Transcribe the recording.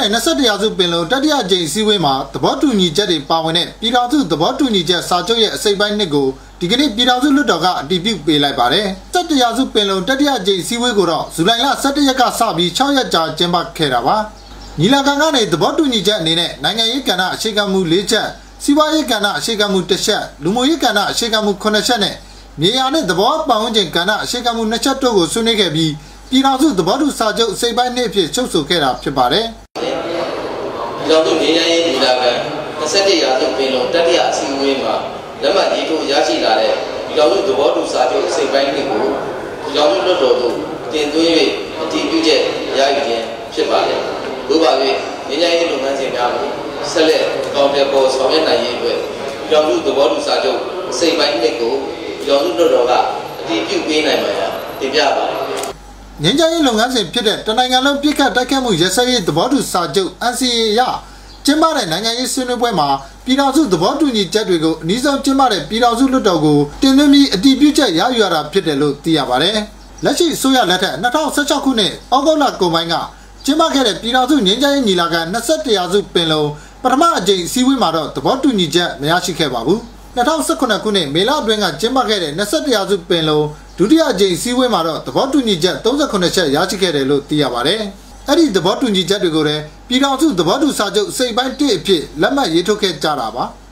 တဲ့21ရာစုပင်လုံတတိယကြိမ်စည်းဝေးမှာသဘောတူညီချက်တွေပါဝင်တဲ့ပြည်ထောင်စုသဘောတူညီချက်စာချုပ်ရဲ့အစိပ်ပိုင်းနှစ်ကိုဒီကနေ့ပြည်ထောင်စုလွှတ်တော်ကအတည်ပြုပေးလိုက်ပါတယ်။17ရာစုပင်လုံတတိယကြိမ်စည်းဝေးကိုတော့ဇူလိုင်လ17ရက်ကစပြီး6ရက်ကြာကျင်းပခဲ့တာပါ။ညီလာခံကနေသဘောတူညီချက်အနေနဲ့နိုင်ငံရေးကဏ္ဍအခြေခံမှု၄ချက်စီးပွားရေးကဏ္ဍအခြေခံမှု၁ချက်လူမှုရေးကဏ္ဍအခြေခံမှု9ချက်နဲ့မြေယာနဲ့သဘောပတ်ဝန်းကျင်ကဏ္ဍအခြေခံမှု2ချက်တို့ကိုဆွေးနွေးခဲ့ပြီးပြည်ထောင်စုသဘောတူစာချုပ်စိတ်ပိုင်းနှစ်အဖြစ်ချုပ်ဆိုခဲ့တာဖြစ်ပါတယ်။ ကျောင်းသူငင်းရရေးဒီလာကန်27ရာစုပင်လုံတတိယအစည်းအဝေးမှာလက်မှတ်ရေးထိုးရရှိလာတဲ့ကျောင်းသူသဘောတူစာချုပ်စိတ်ပိုင်းတွေကိုကျောင်းသူလွတ်တော်တို့တင်သွင်း၍အတည်ပြုချက်ရယူခြင်းဖြစ်ပါတယ်။သို့ပါ၍ငင်းရရေးလုပ်ငန်းစဉ်များကိုဆက်လက်အကောင့်တွေပေါ်ဆောင်ရွက်နိုင်ရေးအတွက်ကျောင်းသူသဘောတူစာချုပ်စိတ်ပိုင်းတွေကိုကျောင်းသူလွတ်တော်ကအတည်ပြုပေးနိုင်မှာတင်ပြပါတယ်။ ငင်းကြရေးလုပ်ငန်းစဉ်ဖြစ်တဲ့တနိုင်ငံလုံးပြစ်ခတ်တိုက်ခတ်မှုရစရေးသဘောတူစာချုပ် NCA ရကျင်းပတဲ့နိုင်ငံရေးဆွေးနွေးပွဲမှာပြည်ထောင်စုသဘောတူညီချက်တွေကိုအနည်းဆုံးကျင်းပတဲ့ပြည်ထောင်စုလွှတ်တော်ကိုတင်သွင်းပြီးအတည်ပြုချက်ရယူရတာဖြစ်တယ်လို့သိရပါတယ်။လက်ရှိအစိုးရလက်ထက်2016ခုနှစ်ဩဂုတ်လကုန်ပိုင်းကကျင်းပခဲ့တဲ့ပြည်ထောင်စုငင်းကြရေးညီလာခံ21ရာစုပင်လုံပထမအကြိမ်အစည်းအဝေးမှာတော့သဘောတူညီချက်မရရှိခဲ့ပါဘူး။2018ခုနှစ်မေလအတွင်းကကျင်းပခဲ့တဲ့21ရာစုပင်လုံ ဒုတိယအကြိမ်စီးဝေးမှာတော့သဘောတူညီချက်38ချက်ရရှိခဲ့တယ်လို့သိရပါတယ်။အဲ့ဒီသဘောတူညီချက်တွေကိုလည်းပြည်ထောင်စုသဘောတူစာချုပ်စိတ်ပိုင်း1အဖြစ်လက်မှတ်ရေးထိုးခဲ့ကြတာပါ။